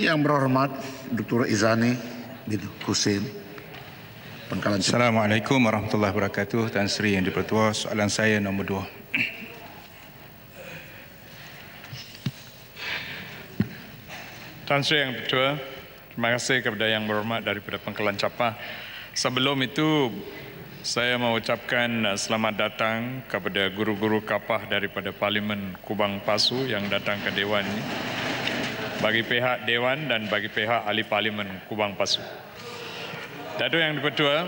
Yang berhormat Dr. Izani bin Hussein Pengkalan Assalamualaikum warahmatullahi wabarakatuh Tan Sri Yang Dipertua Soalan saya nombor dua Tan Sri Yang Ketua, terima kasih kepada Yang Berhormat daripada Pengkelan Capah. Sebelum itu, saya mengucapkan uh, selamat datang kepada guru-guru kapah daripada Parlimen Kubang Pasu yang datang ke Dewan ini. Bagi pihak Dewan dan bagi pihak Ahli Parlimen Kubang Pasu. Datuk Yang Dipertua,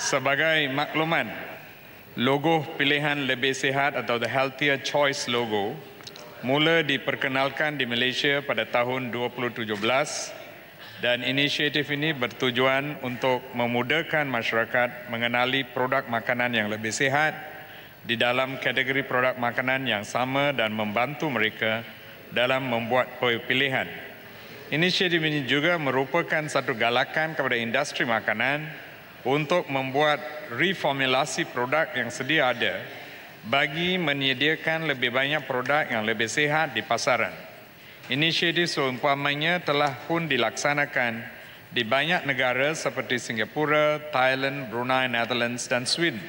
sebagai makluman, logo pilihan lebih sihat atau the healthier choice logo mula diperkenalkan di Malaysia pada tahun 2017 dan inisiatif ini bertujuan untuk memudahkan masyarakat mengenali produk makanan yang lebih sihat di dalam kategori produk makanan yang sama dan membantu mereka dalam membuat pilihan. Inisiatif ini juga merupakan satu galakan kepada industri makanan untuk membuat reformulasi produk yang sedia ada bagi menyediakan lebih banyak produk yang lebih sihat di pasaran. Inisiatif seumpamanya telah pun dilaksanakan di banyak negara seperti Singapura, Thailand, Brunei, Netherlands dan Sweden.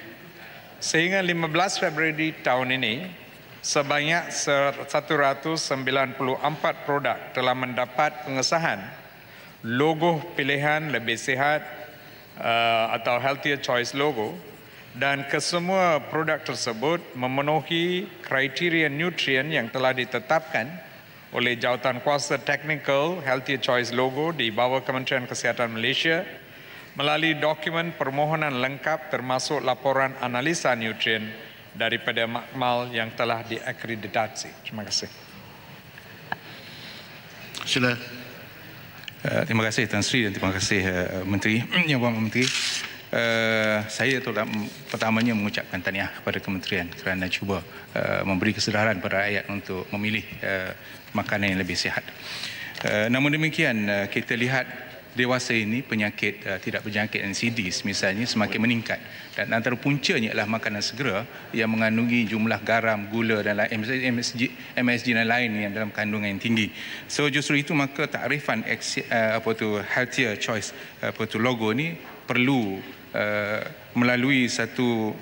Sehingga 15 Februari tahun ini, sebanyak 194 produk telah mendapat pengesahan. Logo pilihan lebih sihat uh, atau healthier choice logo dan kesemua produk tersebut memenuhi kriteria nutrien yang telah ditetapkan oleh Jawatan Kuasa Technical Healthy Choice Logo di bawah Kementerian Kesihatan Malaysia melalui dokumen permohonan lengkap termasuk laporan analisa nutrien daripada makmal yang telah diakreditasi. Terima kasih. Sila. Uh, terima kasih Tan Sri dan terima kasih uh, Menteri Yang Berhormat Menteri. Uh, saya terutama pertamanya mengucapkan tahniah kepada kementerian kerana cuba uh, memberi kesedaran pada rakyat untuk memilih uh, makanan yang lebih sihat. Uh, namun demikian uh, kita lihat dewasa ini penyakit uh, tidak berjangkit NCD misalnya semakin meningkat dan antara puncanya adalah makanan segera yang mengandungi jumlah garam, gula dan lain MSG, MSG dan lain yang dalam kandungan yang tinggi. So justru itu maka takrifan uh, apa tu healthier choice apa tu logo ni perlu uh, melalui satu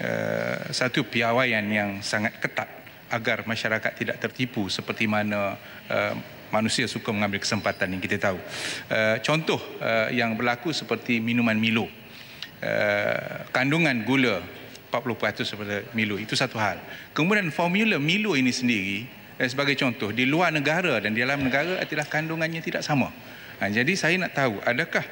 uh, satu piawaian yang sangat ketat agar masyarakat tidak tertipu seperti mana uh, manusia suka mengambil kesempatan yang kita tahu. Uh, contoh uh, yang berlaku seperti minuman Milo. Uh, kandungan gula 40% daripada Milo itu satu hal. Kemudian formula Milo ini sendiri sebagai contoh di luar negara dan di dalam negara adalah kandungannya tidak sama. Ha, jadi saya nak tahu adakah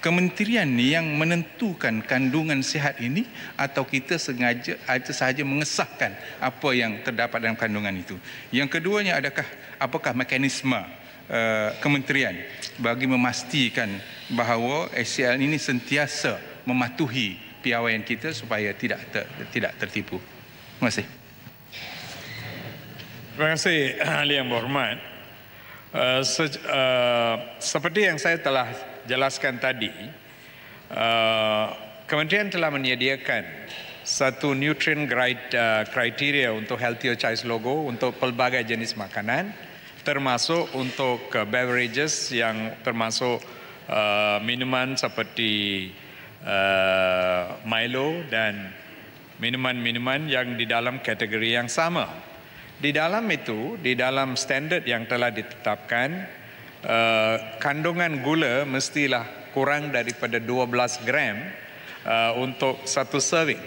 kementerian yang menentukan kandungan sihat ini atau kita sengaja aja sahaja mengesahkan apa yang terdapat dalam kandungan itu. Yang keduanya adakah apakah mekanisme uh, kementerian bagi memastikan bahawa SCL ini sentiasa mematuhi piawaian kita supaya tidak ter, tidak tertipu. Terima kasih. Terima kasih ahli yang berhormat. Uh, se, uh, seperti yang saya telah jelaskan tadi, uh, kementerian telah menyediakan satu nutrient guide uh, kriteria untuk healthier choice logo untuk pelbagai jenis makanan, termasuk untuk uh, beverages yang termasuk uh, minuman seperti uh, Milo dan minuman-minuman yang di dalam kategori yang sama. Di dalam itu, di dalam standard yang telah ditetapkan, uh, kandungan gula mestilah kurang daripada 12 gram uh, untuk satu serving.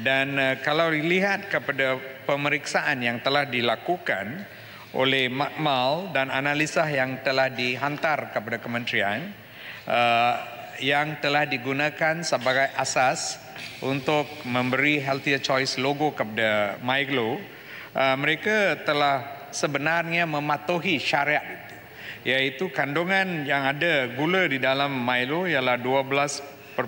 Dan uh, kalau dilihat kepada pemeriksaan yang telah dilakukan oleh makmal dan analisa yang telah dihantar kepada kementerian uh, yang telah digunakan sebagai asas untuk memberi healthier choice logo kepada MyGlow, uh, mereka telah sebenarnya mematuhi syariat iaitu kandungan yang ada gula di dalam Milo ialah 12.2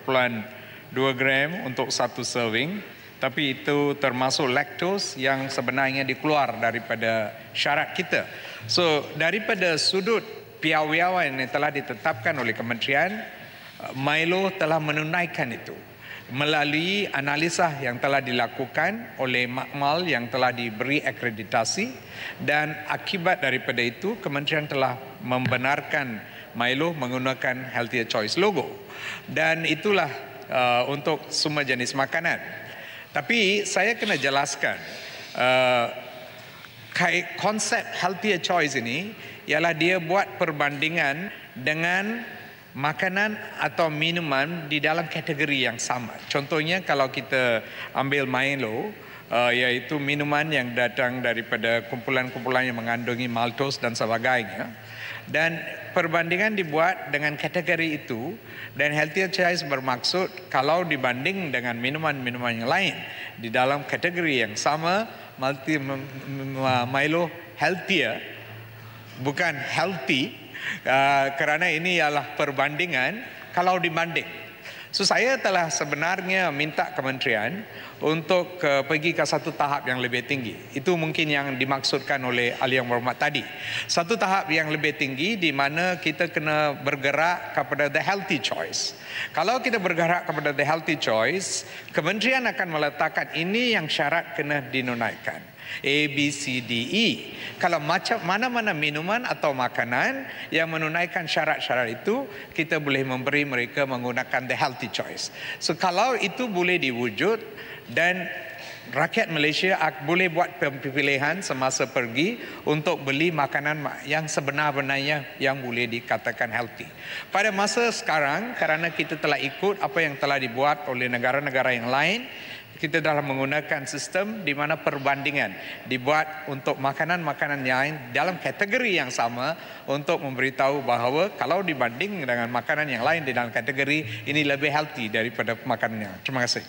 gram untuk satu serving tapi itu termasuk lactose yang sebenarnya dikeluar daripada syarat kita. So daripada sudut piawaian yang telah ditetapkan oleh kementerian Milo telah menunaikan itu. Melalui analisa yang telah dilakukan oleh makmal yang telah diberi akreditasi dan akibat daripada itu kementerian telah membenarkan Milo menggunakan Healthier Choice logo dan itulah uh, untuk semua jenis makanan. Tapi saya kena jelaskan uh, konsep Healthier Choice ini ialah dia buat perbandingan dengan makanan atau minuman di dalam kategori yang sama. Contohnya kalau kita ambil Milo, uh, iaitu minuman yang datang daripada kumpulan-kumpulan yang mengandungi maltose dan sebagainya. Dan perbandingan dibuat dengan kategori itu dan healthier choice bermaksud kalau dibanding dengan minuman-minuman yang lain di dalam kategori yang sama multi Milo healthier bukan healthy uh, kerana ini ialah perbandingan kalau dibanding. So saya telah sebenarnya minta kementerian untuk uh, pergi ke satu tahap yang lebih tinggi. Itu mungkin yang dimaksudkan oleh ahli yang berhormat tadi. Satu tahap yang lebih tinggi di mana kita kena bergerak kepada the healthy choice. Kalau kita bergerak kepada the healthy choice, kementerian akan meletakkan ini yang syarat kena dinunaikan. A, B, C, D, E. Kalau macam mana-mana minuman atau makanan yang menunaikan syarat-syarat itu, kita boleh memberi mereka menggunakan the healthy choice. So kalau itu boleh diwujud dan rakyat Malaysia boleh buat pilihan semasa pergi untuk beli makanan yang sebenar-benarnya yang boleh dikatakan healthy. Pada masa sekarang, kerana kita telah ikut apa yang telah dibuat oleh negara-negara yang lain, kita dalam menggunakan sistem di mana perbandingan dibuat untuk makanan-makanan yang dalam kategori yang sama untuk memberitahu bahawa kalau dibanding dengan makanan yang lain di dalam kategori ini lebih healthy daripada makanannya. Terima kasih.